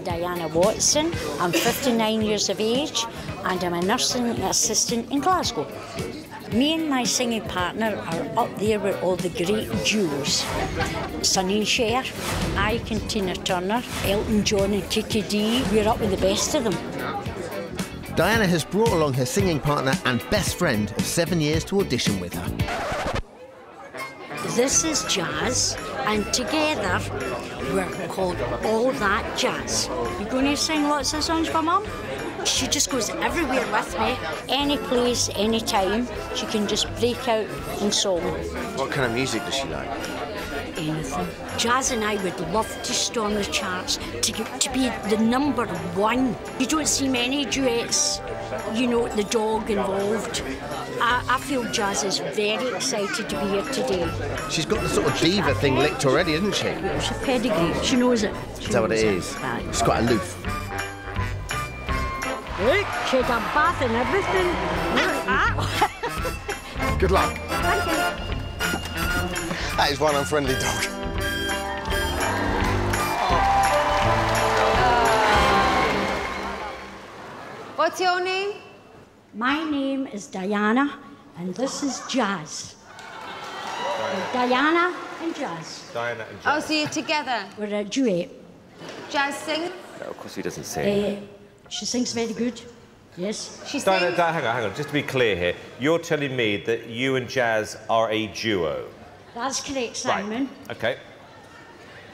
I'm Diana Watson. I'm 59 years of age and I'm a nursing assistant in Glasgow. Me and my singing partner are up there with all the great duos. Sonny and Cher, Ike and Tina Turner, Elton John and Kiki Dee. We're up with the best of them. Diana has brought along her singing partner and best friend of seven years to audition with her. This is jazz, and together we're called All That Jazz. You going to sing lots of songs for Mum? She just goes everywhere with me, any place, any time. She can just break out in song. What kind of music does she like? Anything. Jazz and I would love to storm the charts to, get, to be the number one. You don't see many duets, you know, the dog involved. I, I feel Jazz is very excited to be here today. She's got the sort of diva thing licked already, isn't she? It's a pedigree. She knows it. She Is that what it knows is? Aye. She's quite aloof. Look, she had a bath and everything. Look. Good luck. Thank you. That is one unfriendly dog. What's your name? My name is Diana, and this is Jazz. We're Diana and Jazz. Diana and Jazz. Oh, so you're together. We're a duet. Jazz sing. Of course, he doesn't sing. Uh, she sings very good. Yes. She Diana, sings. Diana, hang on, hang on. Just to be clear here, you're telling me that you and Jazz are a duo. That's correct, Simon. Right. Okay.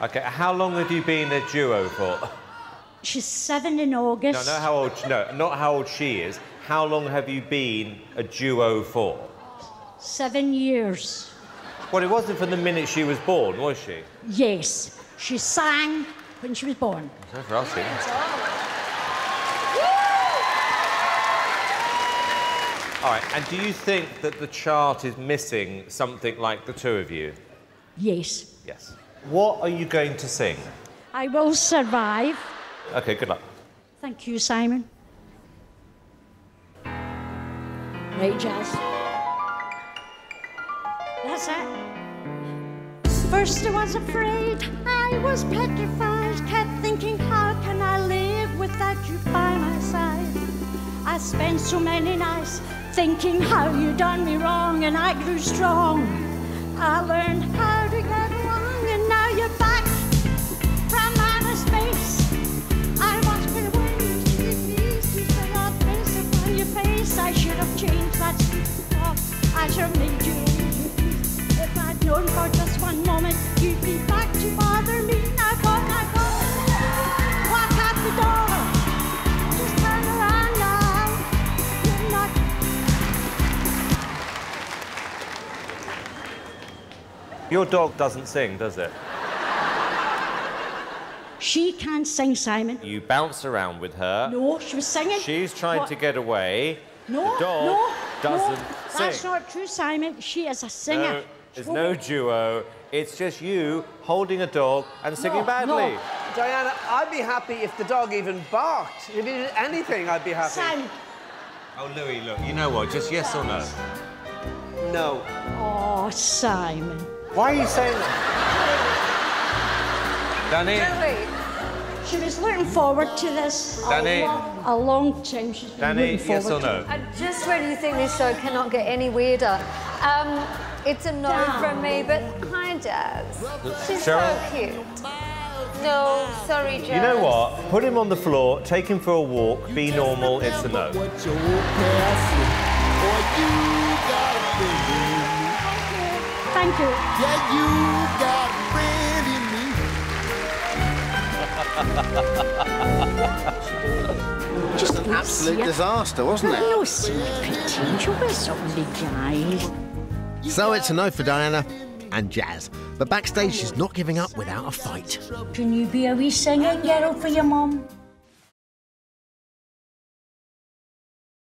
Okay. How long have you been a duo for? She's seven in August. no, how old? No, not how old she is. How long have you been a duo for? Seven years. Well, it wasn't from the minute she was born, was she? Yes. She sang when she was born. Thanks for asking. All right. And do you think that the chart is missing something like the two of you? Yes. Yes. What are you going to sing? I will survive. Okay. Good luck. Thank you, Simon. Right, Jazz. That's it. First I was afraid, I was petrified, kept thinking, how can I live without you by my side? I spent so many nights thinking how you done me wrong, and I grew strong. I learned how that sweet. I should have you. If I'd known for just one moment you'd be back to bother me. Now go, now go. Walk out the door. Just turn around now. You're not Your dog doesn't sing, does it? She can't sing, Simon. You bounce around with her. No, she was singing. She's trying What? to get away. No, the dog no, doesn't no, sing. That's not true, Simon. She is a singer. No, there's no duo. It's just you holding a dog and singing No, badly. no. Diana, I'd be happy if the dog even barked. If it did anything, I'd be happy. Simon. Oh, Louis, look, you know what? Just yes or no. No. Oh, Simon. Why are you saying that? Dannii, She was looking forward to this Dannii. a, long, a long time. She's been Dannii, looking forward yes or to no? it. I just really think this show cannot get any weirder. Um, it's a no from me, but hi, Jazz. She's Cheryl? so cute. No, sorry, Jazz. You know what? Put him on the floor, take him for a walk, be normal, it's a no. Thank you. Thank you. Just an absolute Yeah. disaster, wasn't it? No sweet potential. Where's all the guys? So it's a no for Diana and Jazz. But backstage, she's not giving up without a fight. Can you be a wee singing girl for your mum?